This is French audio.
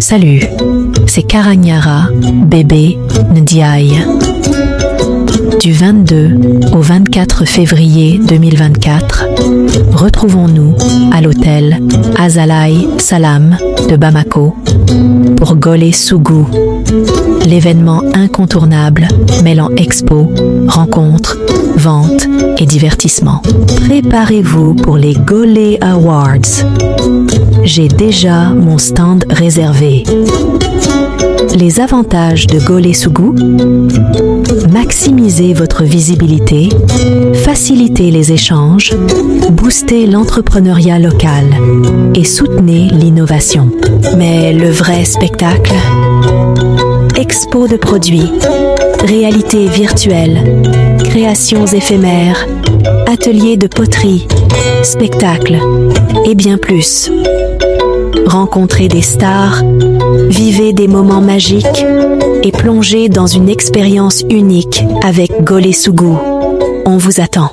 Salut, c'est Karanyara, bébé Ndiaye. Du 22 au 24 février 2024, retrouvons-nous à l'hôtel Azalai Salam de Bamako pour Golé Sougou, l'événement incontournable mêlant expo, rencontres, et divertissement. Préparez-vous pour les Golé Awards. J'ai déjà mon stand réservé. Les avantages de Golé Sougou Maximiser votre visibilité, faciliter les échanges, booster l'entrepreneuriat local et soutenez l'innovation. Mais le vrai spectacle? Expo de produits, réalité virtuelle, créations éphémères, ateliers de poterie, spectacles et bien plus. Rencontrez des stars, vivez des moments magiques et plongez dans une expérience unique avec Golé Sougou. On vous attend.